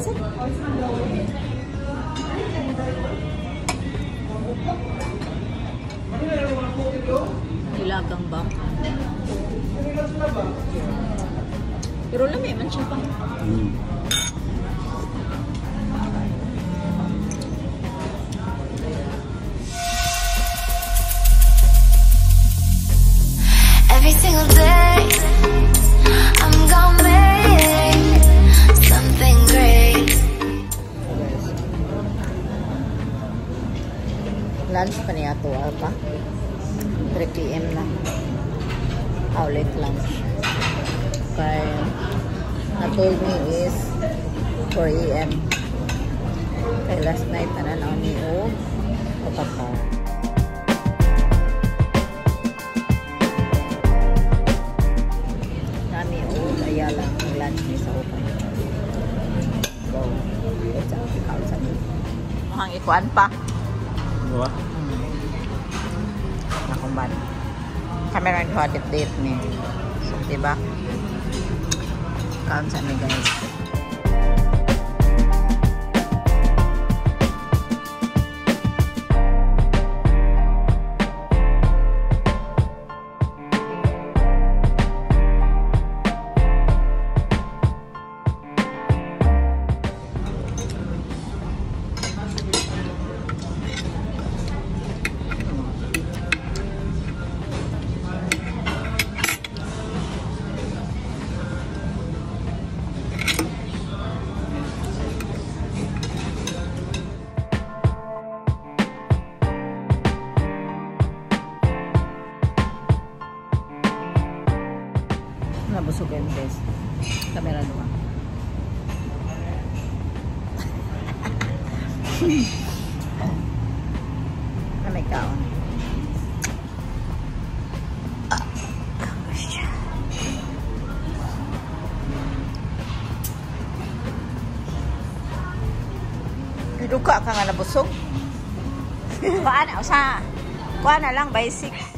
sir. Nilagang ba? Pero lami man siya pa. Mm. Every single day, Lunch pa niya to, pa? 3 p.m. na. Outlet lunch. Kaya, na told me is 4 a.m. Kaya last night, nananaw ni O. Kapapa. Nami O. Kaya lang ang lunch ni sa open. So, it's ikaw sa Ang ikuan pa. Diba? Nakumban. Camera ko atit date ni. So, diba? Count sa ni guys. Nabusog yan guys. Camera naman. na may kaon. Duka ka nga nabusog. Kuha na, usa. Kuha na lang 6.